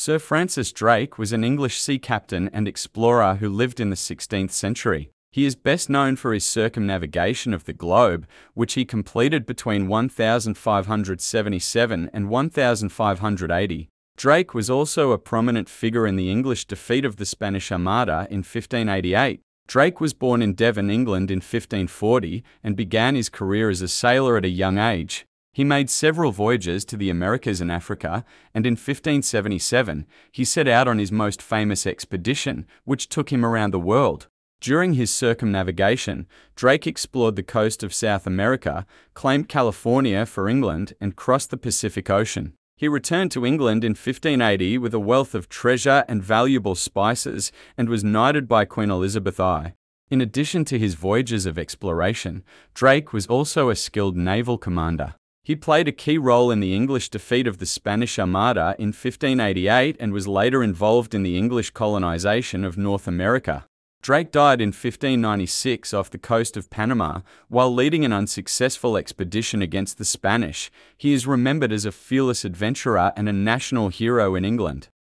Sir Francis Drake was an English sea captain and explorer who lived in the 16th century. He is best known for his circumnavigation of the globe, which he completed between 1577 and 1580. Drake was also a prominent figure in the English defeat of the Spanish Armada in 1588. Drake was born in Devon, England in 1540 and began his career as a sailor at a young age. He made several voyages to the Americas and Africa, and in 1577 he set out on his most famous expedition, which took him around the world. During his circumnavigation, Drake explored the coast of South America, claimed California for England, and crossed the Pacific Ocean. He returned to England in 1580 with a wealth of treasure and valuable spices and was knighted by Queen Elizabeth I. In addition to his voyages of exploration, Drake was also a skilled naval commander. He played a key role in the English defeat of the Spanish Armada in 1588 and was later involved in the English colonization of North America. Drake died in 1596 off the coast of Panama while leading an unsuccessful expedition against the Spanish. He is remembered as a fearless adventurer and a national hero in England.